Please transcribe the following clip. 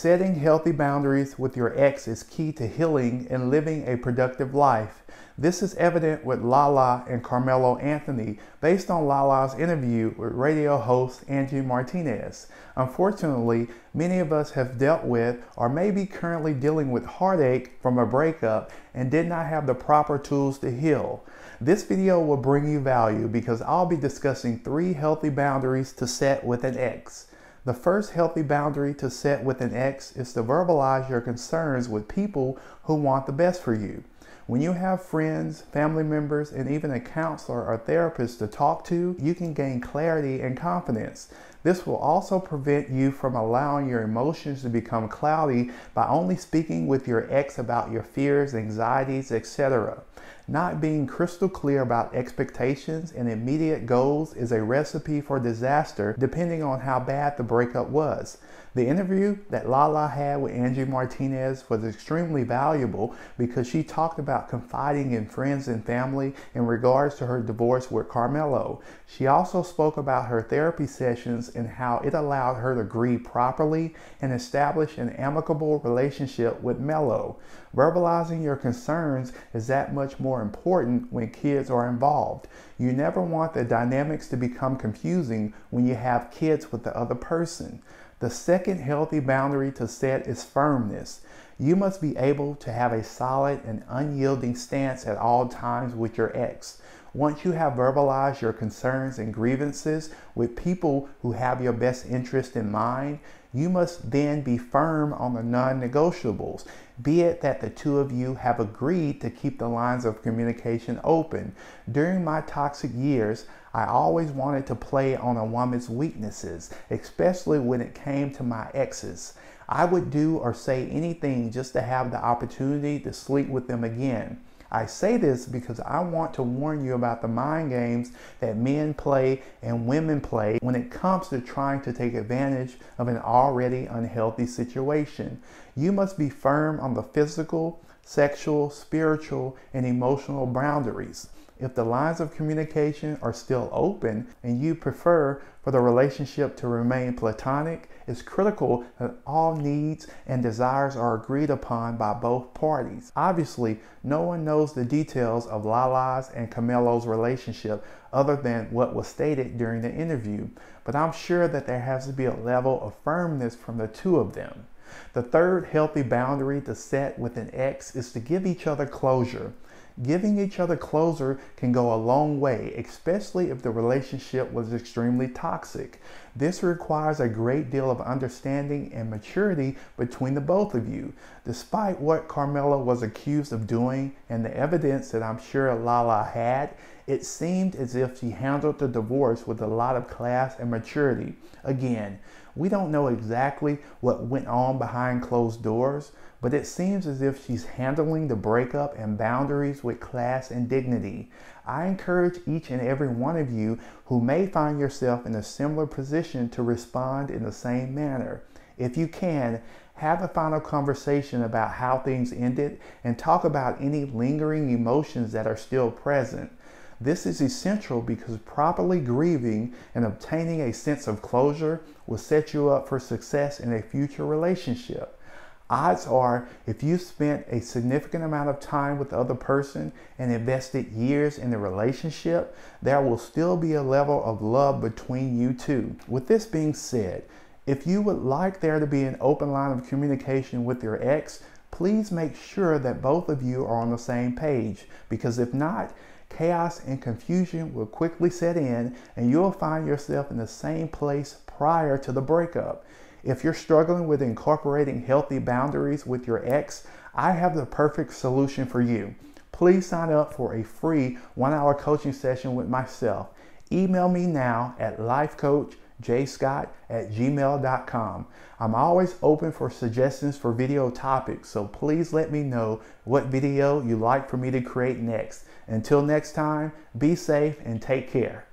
Setting healthy boundaries with your ex is key to healing and living a productive life. This is evident with Lala and Carmelo Anthony based on Lala's interview with radio host Angie Martinez. Unfortunately, many of us have dealt with or may be currently dealing with heartache from a breakup and did not have the proper tools to heal. This video will bring you value because I'll be discussing three healthy boundaries to set with an ex. The first healthy boundary to set with an ex is to verbalize your concerns with people who want the best for you. When you have friends, family members, and even a counselor or therapist to talk to, you can gain clarity and confidence. This will also prevent you from allowing your emotions to become cloudy by only speaking with your ex about your fears, anxieties, etc. Not being crystal clear about expectations and immediate goals is a recipe for disaster depending on how bad the breakup was. The interview that Lala had with Angie Martinez was extremely valuable because she talked about confiding in friends and family in regards to her divorce with Carmelo. She also spoke about her therapy sessions and how it allowed her to grieve properly and establish an amicable relationship with Melo. Verbalizing your concerns is that much more important when kids are involved. You never want the dynamics to become confusing when you have kids with the other person. The second healthy boundary to set is firmness. You must be able to have a solid and unyielding stance at all times with your ex. Once you have verbalized your concerns and grievances with people who have your best interest in mind, you must then be firm on the non negotiables, be it that the two of you have agreed to keep the lines of communication open. During my toxic years, I always wanted to play on a woman's weaknesses, especially when it came to my exes. I would do or say anything just to have the opportunity to sleep with them again. I say this because I want to warn you about the mind games that men play and women play when it comes to trying to take advantage of an already unhealthy situation. You must be firm on the physical, sexual, spiritual, and emotional boundaries. If the lines of communication are still open and you prefer for the relationship to remain platonic, it's critical that all needs and desires are agreed upon by both parties. Obviously, no one knows the details of Lala's and Carmelo's relationship other than what was stated during the interview, but I'm sure that there has to be a level of firmness from the two of them. The third healthy boundary to set with an ex is to give each other closure. Giving each other closure can go a long way, especially if the relationship was extremely toxic. This requires a great deal of understanding and maturity between the both of you. Despite what Carmelo was accused of doing and the evidence that I'm sure Lala had, it seemed as if she handled the divorce with a lot of class and maturity. Again, we don't know exactly what went on behind closed doors, but it seems as if she's handling the breakup and boundaries with class and dignity. I encourage each and every one of you who may find yourself in a similar position to respond in the same manner. If you can, have a final conversation about how things ended and talk about any lingering emotions that are still present. This is essential because properly grieving and obtaining a sense of closure will set you up for success in a future relationship odds are if you spent a significant amount of time with the other person and invested years in the relationship, there will still be a level of love between you two. With this being said, if you would like there to be an open line of communication with your ex, please make sure that both of you are on the same page because if not, chaos and confusion will quickly set in and you'll find yourself in the same place prior to the breakup. If you're struggling with incorporating healthy boundaries with your ex, I have the perfect solution for you. Please sign up for a free one hour coaching session with myself. Email me now at lifecoachjscott at gmail.com. I'm always open for suggestions for video topics, so please let me know what video you'd like for me to create next. Until next time, be safe and take care.